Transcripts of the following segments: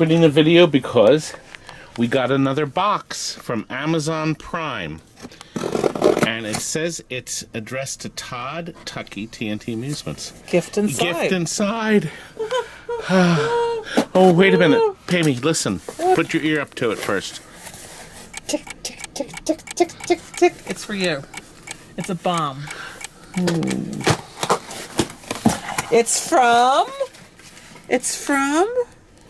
we're opening the video because we got another box from Amazon Prime. And it says it's addressed to Todd Tuckey, TNT Amusements. Gift inside. Gift inside. oh, wait a minute. Pammy, listen. Put your ear up to it first. Tick, tick, tick, tick, tick, tick, tick. It's for you. It's a bomb. Hmm. It's from. It's from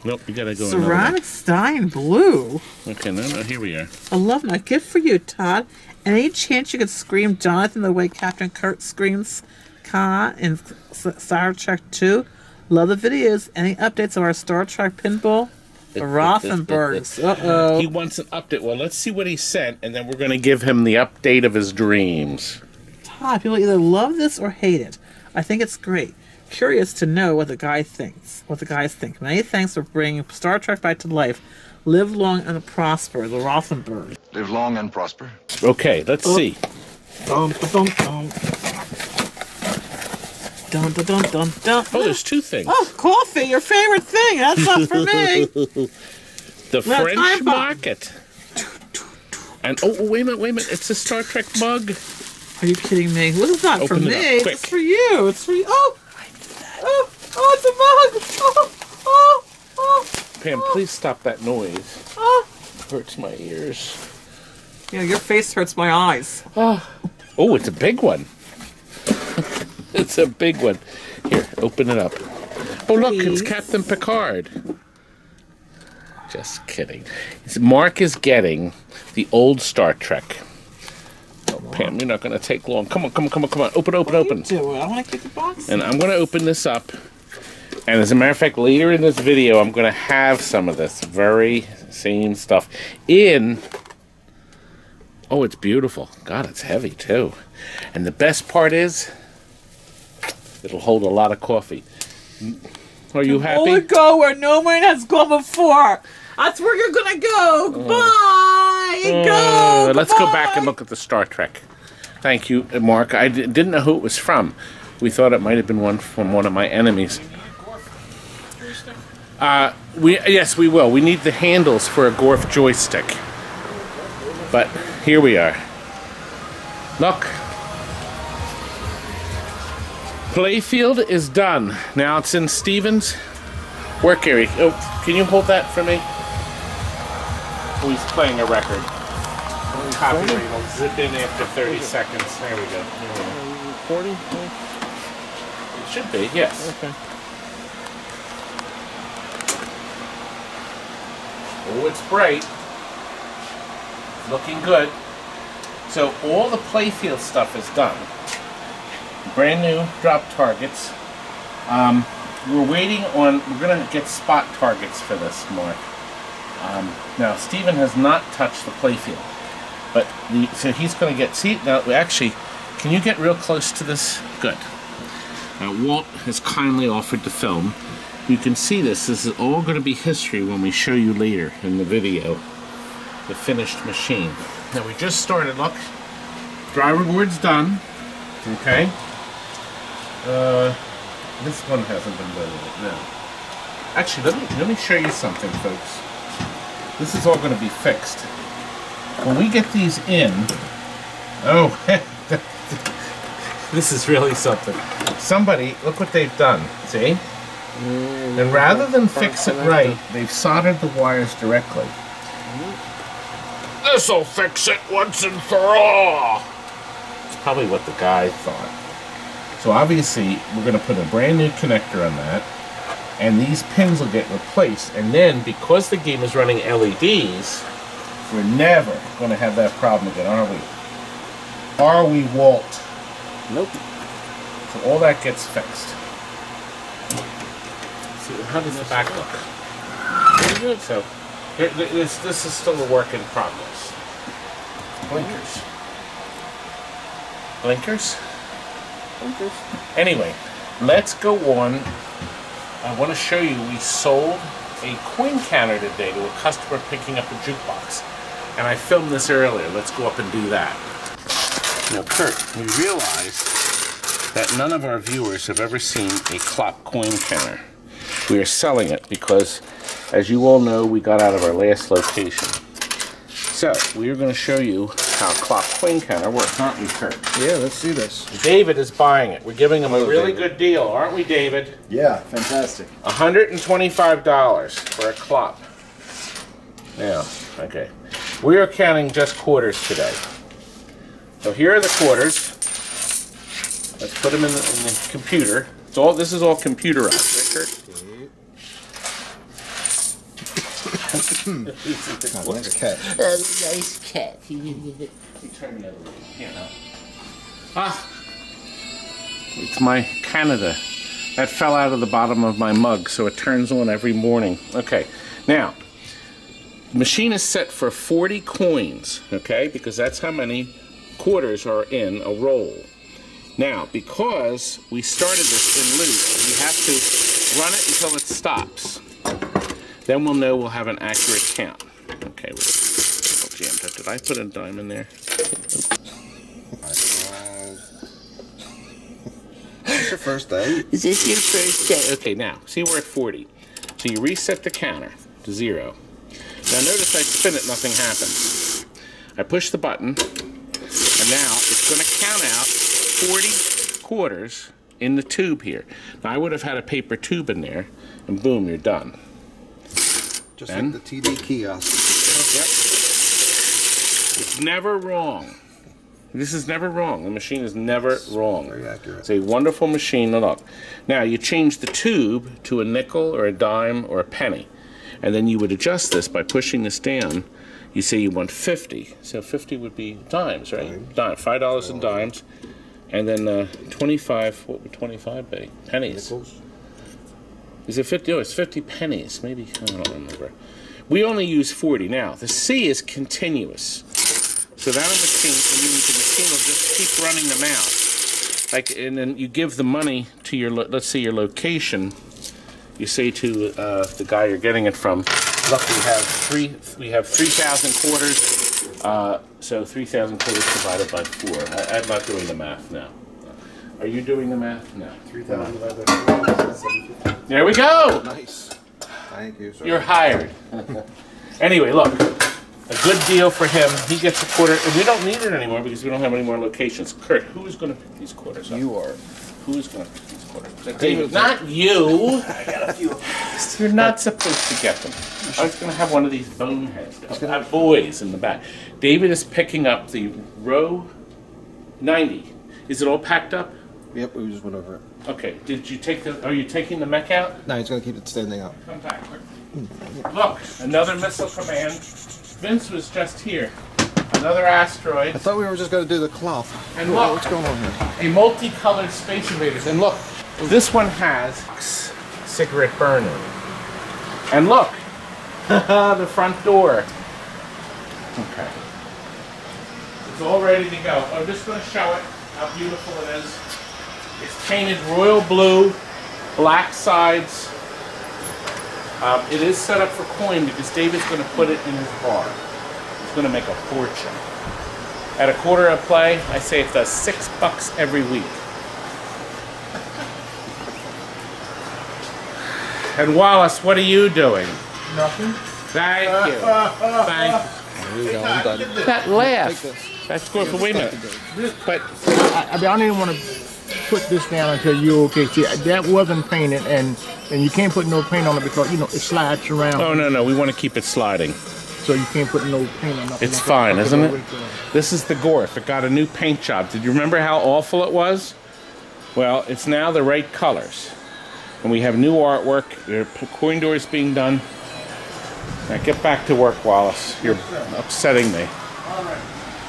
Nope, you gotta go. Ceramic Stein Blue. Okay, no, no, here we are. I love my gift for you, Todd. Any chance you could scream Jonathan the way Captain Kirk screams Khan in Star Trek 2? Love the videos. Any updates of our Star Trek pinball? The Rothenbergs. Uh oh. He wants an update. Well, let's see what he sent, and then we're gonna give him the update of his dreams. Todd, people either love this or hate it. I think it's great. Curious to know what the guy thinks. What the guys think. Many thanks for bringing Star Trek back to life. Live long and prosper, the Rothenberg. Live long and prosper. Okay, let's oh. see. Dun dun dun dun. Dun dun dun dun dun. Oh, there's two things. Oh, coffee, your favorite thing. That's not for me. The Well, French time bomb. market. And oh, oh, wait a minute, wait a minute. It's a Star Trek mug. Are you kidding me? This is not for Open it me. up, quick. It's for you. It's for you. Oh, oh, oh, it's a mug. Oh, oh, oh, Pam, oh. please stop that noise. oh. Hurts my ears. Know, your face hurts my eyes. Oh, oh it's a big one. it's a big one. Here, open it up. Oh, look, it's Captain Picard. Just kidding. Mark is getting the old Star Trek. Oh, Pam, you're not going to take long. Come on, come on, come on, come on. Open, open, open. Do it. I want to get the box. And I'm going to open this up. And as a matter of fact, later in this video, I'm going to have some of this very same stuff in. Oh, it's beautiful. God, it's heavy too. And the best part is, it'll hold a lot of coffee. Are you Only happy? go where no one has gone before. That's where you're gonna go. Goodbye. Uh, go. let's go back and look at the Star Trek. Thank you, uh, Mark. I d- didn't know who it was from. We thought it might have been one from one of my enemies. Uh, we yes, we will. We need the handles for a Gorf joystick. But here we are. Look. Playfield is done. Now it's in Stevens' work area. Oh, can you hold that for me? Oh, he's playing a record. Copyright will zip in after 30 seconds. There we go. There we go. Recording? It should be, yes. Okay. Oh, it's bright. Looking good. So all the playfield stuff is done. Brand new drop targets. Um, we're waiting on, we're going to get spot targets for this, Mark. Um, now, Stephen has not touched the playfield. But, the, so he's going to get, see, now, actually, can you get real close to this? Good. Now, Walt has kindly offered to film. You can see this. This is all going to be history when we show you later in the video the finished machine. Now, we just started. Look, driver board's done. Okay. Uh, this one hasn't been done yet. No. Actually, let me let me show you something, folks. This is all going to be fixed. When we get these in, oh, this is really something. Somebody, look what they've done. See? And rather than fix it right, they've soldered the wires directly. This'll fix it once and for all. It's probably what the guy thought. So obviously, we're going to put a brand new connector on that, and these pins will get replaced. And then, because the game is running LEDs, we're never going to have that problem again, are we? Are we, Walt? Nope. So all that gets fixed. So how does the back look? Pretty good. So here- this this is still a work in progress. Blinkers. Blinkers. Blinkers. Anyway, let's go on. I want to show you we sold a coin counter today to a customer picking up a jukebox. And I filmed this earlier. Let's go up and do that. Now, Kurt, we realized that none of our viewers have ever seen a Klopp coin counter. We are selling it because As you all know, we got out of our last location. So, we are going to show you how Klopp coin counter works, aren't we, Kurt? Yeah, let's see this. David is buying it. We're giving him a really David. good deal, aren't we, David? Yeah, fantastic. $125 for a Klopp. Now, okay. We are counting just quarters today. So here are the quarters. Let's put them in the, in the computer. It's all. This is all computerized, right, Kurt? Oh, nice cat. nice cat. Ah, it's my Canada. That fell out of the bottom of my mug, so it turns on every morning. Okay, now machine is set for 40 coins. Okay, because that's how many quarters are in a roll. Now, because we started this in loop, we have to run it until it stops. Then we'll know we'll have an accurate count. Okay, we're jammed up. Did I put a dime in there? It's your first day. Is this your first day? Okay, now, see we're at 40. So you reset the counter to zero. Now notice I spin it, nothing happens. I push the button, and now it's going to count out 40 quarters in the tube here. Now I would have had a paper tube in there, and boom, you're done. Just Ben? like the TD kiosk. It's never wrong. This is never wrong. The machine is never wrong. very accurate. It's a wonderful machine. Look. Now you change the tube to a nickel or a dime or a penny. And then you would adjust this by pushing this down. You say you want 50. So 50 would be dimes, right? Dime. $5 in dimes. And then uh, 25, what would 25 be? Pennies. Nickels. Is it 50? Oh, it's 50 pennies. Maybe, I don't remember. We only use 40. Now, the C is continuous. So that machine the machine will just keep running them out. Like, and then you give the money to your, let's say your location. You say to uh, the guy you're getting it from, look, we have three, we have 3,000 quarters. Uh, so 3,000 quarters divided by four. I, I'm not doing the math now. Are you doing the math? No. 3,000 divided by four, that's 750. There we go. Nice. Thank you, sir. You're hired. anyway, look, a good deal for him. He gets a quarter, and we don't need it anymore because we don't have any more locations. Kurt, who is going to pick these quarters up? You are. Who is going to pick these quarters? David, not you. I got a few. You're not supposed to get them. I was going to have one of these boneheads. I was going to have boys in the back. David is picking up the Rowe 90. Is it all packed up? Yep, we just went over it. Okay. Did you take the? Are you taking the mech out? No, he's gonna keep it standing up. Come back. Look, another missile command. Vince was just here. Another asteroid. I thought we were just gonna do the cloth. And look. What's going on here? A multicolored Space Invaders. And look, this one has cigarette burner. And look, the front door. Okay. It's all ready to go. I'm just going to show it how beautiful it is. It's painted royal blue, black sides. Um, it is set up for coin because David's going to put it in his bar. He's going to make a fortune. At a quarter a play, I say it does six bucks every week. And Wallace, what are you doing? Nothing. Thank you. Thank There you go, done. That laugh. That's good for women. But I, I mean, I didn't even want to put this down until you're okay. See, that wasn't painted, and and you can't put no paint on it because you know it slides around, oh no no, we want to keep it sliding. so you can't put no paint on it. It's fine, isn't it? This is the Gorf. It got a new paint job. Did you remember how awful it was? Well, it's now the right colors. And we have new artwork. There are coin doors being done. Now get back to work, Wallace. You're upsetting me.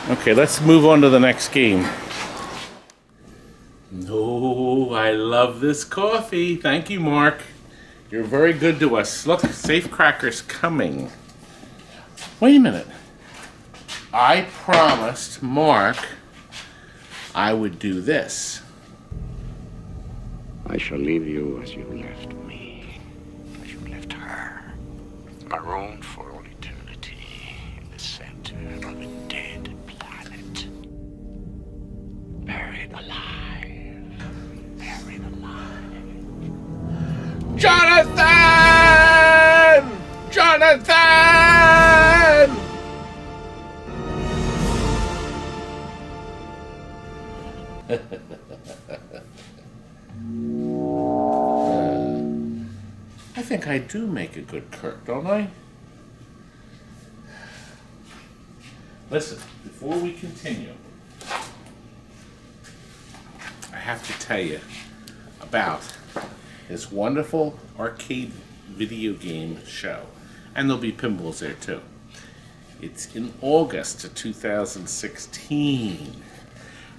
Okay, let's move on to the next game. No, I love this coffee. Thank you, Mark. You're very good to us. Look, Safe Cracker's coming. Wait a minute. I promised Mark I would do this. I shall leave you as you left me, as you left her, marooned for all eternity in the center of a dead planet. Buried alive, Jonathan! Jonathan! I think I do make a good Kurt, don't I? Listen, before we continue, I have to tell you about this wonderful arcade video game show. And there'll be pinballs there too. It's in August of 2016.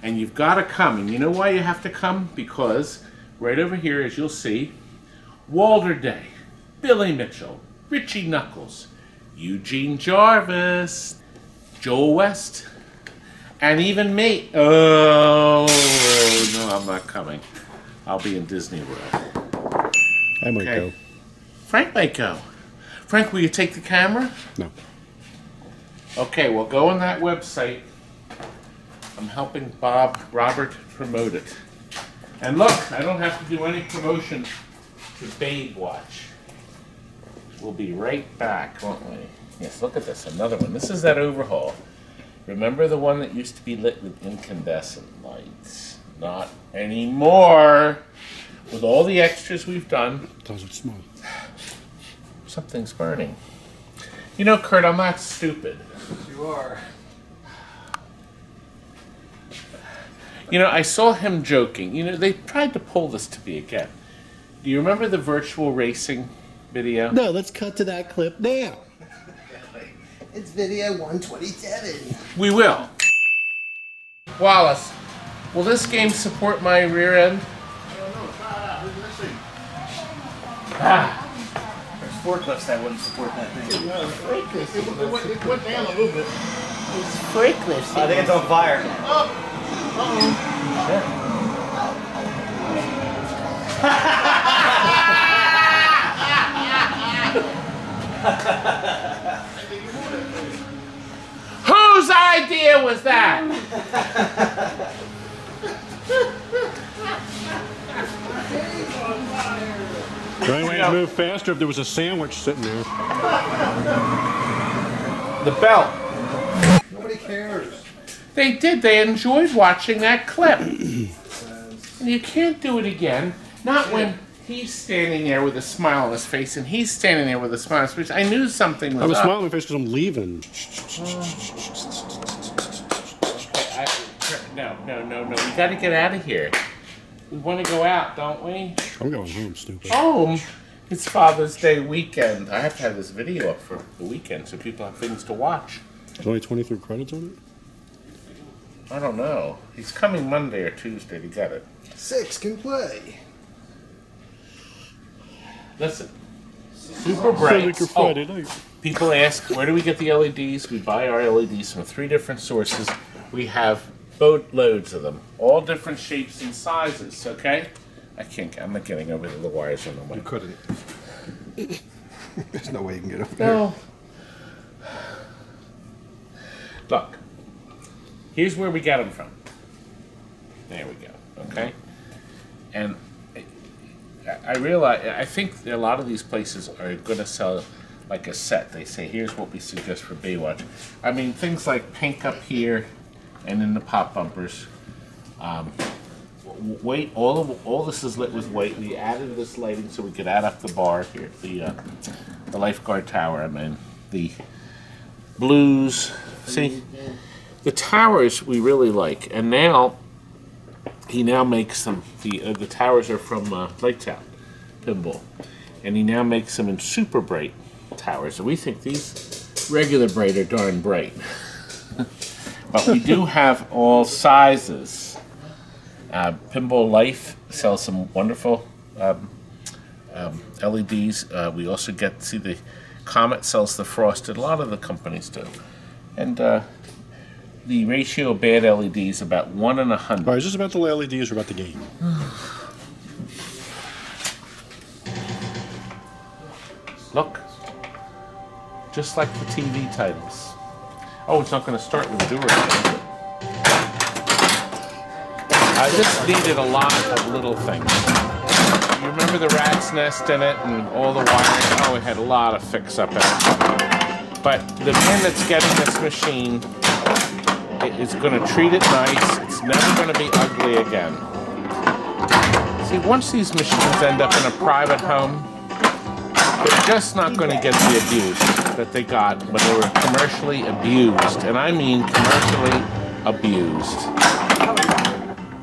And you've got to come. And you know why you have to come? Because right over here, as you'll see, Walter Day, Billy Mitchell, Richie Knucklez, Eugene Jarvis, Joel West, and even me. Oh, no, I'm not coming. I'll be in Disney World. I might Okay. go. Frank might go. Frank, will you take the camera? No. Okay, well, go on that website. I'm helping Bob Robert promote it. And look, I don't have to do any promotion to Baywatch. We'll be right back, won't we? Yes, look at this, another one. This is that overhaul. Remember the one that used to be lit with incandescent lights? Not anymore. With all the extras we've done, Doesn't smell. something's burning. You know, Kurt, I'm not stupid. You are. You know, I saw him joking. You know, they tried to pull this to me again. Do you remember the virtual racing video? No, let's cut to that clip now. It's video 127. We will. Wallace, will this game support my rear end? There's forklifts that wouldn't support that thing. It went, it went down a little bit. I think it's on fire. Oh, Whose idea was that? The only way to move faster if there was a sandwich sitting there. The belt. Nobody cares. They did. They enjoyed watching that clip. and you can't do it again. Not when he's standing there with a smile on his face and he's standing there with a smile on his face. I knew something was I'm up. smiling on my face because I'm leaving. I, no, no, no, no. We got to get out of here. We want to go out, don't we? I'm going home, stupid. Home. It's Father's Day weekend. I have to have this video up for the weekend so people have things to watch. There's only 23 credits on it? I don't know. He's coming Monday or Tuesday to get it. Six can play. Listen. Super bright. your oh, Friday. People ask, where do we get the LEDs? We buy our LEDs from three different sources. We have boatloads of them, all different shapes and sizes. Okay, I can't. I'm not getting over the wires on the way. You couldn't. There's no way you can get over there. No. Look, here's where we got them from. There we go. Okay, and I- I realize I think a lot of these places are going to sell like a set. They say, "Here's what we suggest for Baywatch." I mean, things like pink up here, and then the pop bumpers. Um, w- Wait, all of, all this is lit with white. We added this lighting so we could add up the bar here, the uh, the lifeguard tower. I mean, the blues. See, the towers we really like, and now he now makes them. The uh, the towers are from uh, Lights Out Pinball, and he now makes them in super bright towers. And we think these regular bright are darn bright, but we do have all sizes. Uh, Pinball Life sells some wonderful um, um, LEDs. Uh, we also get see the Comet sells the frosted. A lot of the companies do, and uh, the ratio of bad LEDs about one in a hundred. All right, is this about the LEDs or about the game? Look, just like the TV titles. Oh, it's not going to start with Dura. I just needed a lot of little things. you remember the rat's nest in it and all the wiring? Oh, it had a lot of fix up in it. But the man that's getting this machine i- is going to treat it nice. It's never going to be ugly again. See, once these machines end up in a private home, they're just not going to get the abuse that they got when they were commercially abused. And I mean commercially abused.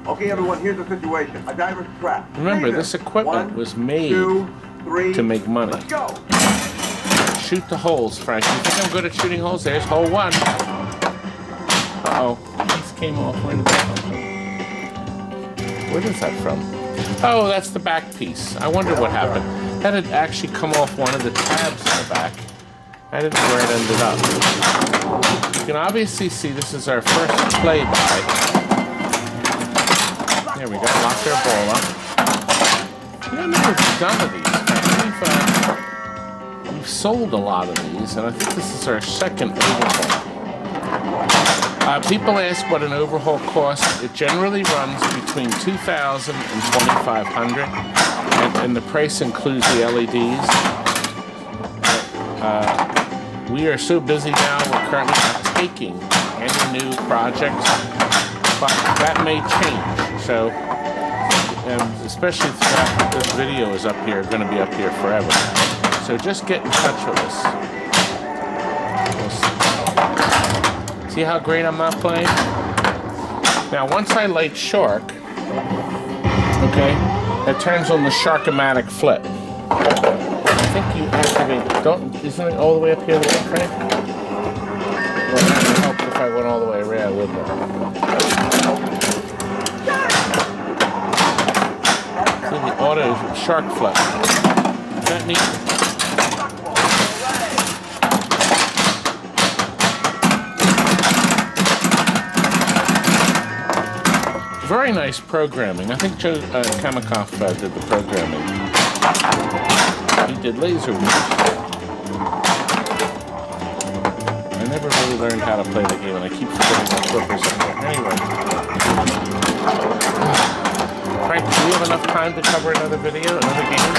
Okay, everyone, here's the situation. A diver's trap. Remember, this equipment One, was made two, three, to make money. Let's go. Shoot the holes, Frank. You think I'm good at shooting holes? There's hole one. Uh-oh. This came off. Where did that come from? Where is that from? Oh, that's the back piece. I wonder what happened. That had actually come off one of the tabs in the back. I didn't where it ended up. You can obviously see this is our first play-by. There we go. Lock their ball up. You don't know what done with these. We've, uh, we've sold a lot of these, and I think this is our second overhaul. Uh, people ask what an overhaul costs. It generally runs between 2000 and 2500 and, and the price includes the LEDs. Uh, we are so busy now, we're currently not taking any new projects, but that may change. So, um, especially throughout this video is up here, going to be up here forever. So just get in touch with us. We'll see- See how great I'm not playing? Now, once I light Shark, okay, it turns on the Sharkomatic flip. I think you activate, don't, isn't it all the way up here, Frank? Well, it would help if I went all the way around, wouldn't it? See the auto shark flip. Is that neat? Very nice programming. I think Joe uh, Kaminkow uh, did the programming. He did laser moves. I never really learned how to play the game, and I keep forgetting my there. Anyway. Frank, do we have enough time to cover another video, another game?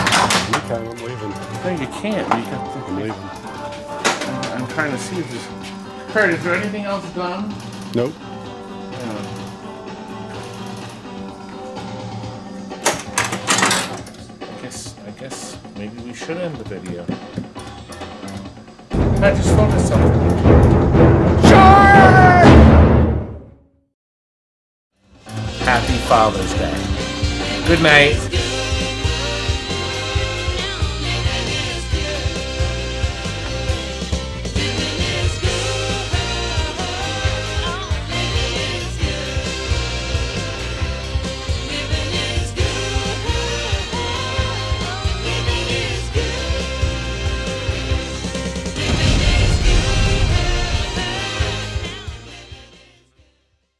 Okay, I'm leaving. No, you can't. You got I'm leaving. to, I'm trying to see if there's... Kurt, is there anything else done? Nope. Should end the video. I just of something. Sure! Happy Father's Day. Good night.